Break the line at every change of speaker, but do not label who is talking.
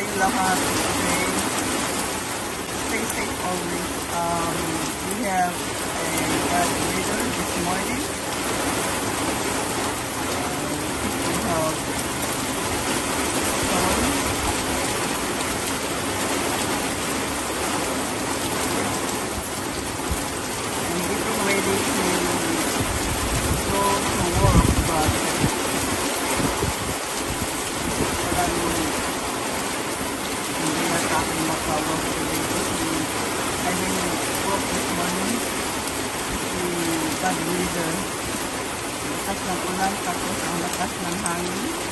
Kayo lahat. Okay. Stay safe always. Um, we have a bad weather this morning. Uh, we have weather. Lakas ng ulan tapos ang lakas ng hangin.